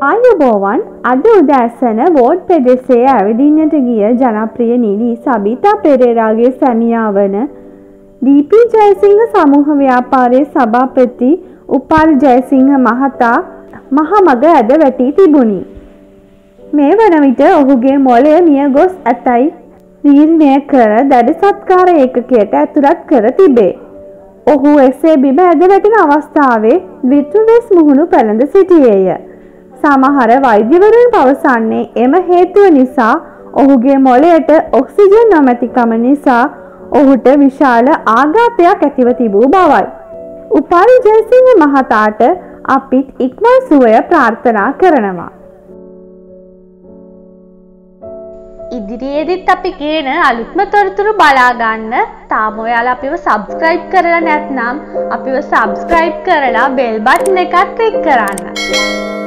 ආයුබෝවන් අද උදෑසන වෝඩ් පෙදෙසේ ඇවිදින්නට ගිය ජනප්‍රිය නිලී සබිතා පෙරේරාගේ සැමියා වන දීපී ජයසිංහ සමූහ ව්‍යාපාරයේ සභාපති උපාල් ජයසිංහ මහතා මහමග ඇද වැටී තිබුණි. මේ වන විට ඔහුගේ මොලය මිය ගොස් ඇතැයි තීරණය කර දැඩි සත්කාර ඒකකයට ඇතුළත් කර තිබේ. ඔහු එසේ බිම ඇද වැටෙන අවස්ථාවේ විට්‍රවෙස් මුහුණු පැළඳ සිටියේය. සමහර වෛද්‍යවරුන් පවසන්නේ එම හේතුව නිසා ඔහුගේ මොළයට ඔක්සිජන් නොමැතිකම නිසා ඔහුට විශාල ආඝාතයක් ඇතිව තිබූ බවයි. උපාලි ජයසිංහ මහතාට අපිත් ඉක්මන් සුවය ප්‍රාර්ථනා කරනවා. ඉදිරියේදිත් අපි කියන අලුත්ම තොරතුරු බලාගන්න තාම ඔයාලා අපිව සබස්ක්‍රයිබ් කරලා නැත්නම් අපිව සබස්ක්‍රයිබ් කරලා බෙල් බටන් එකත් ක්ලික් කරන්න.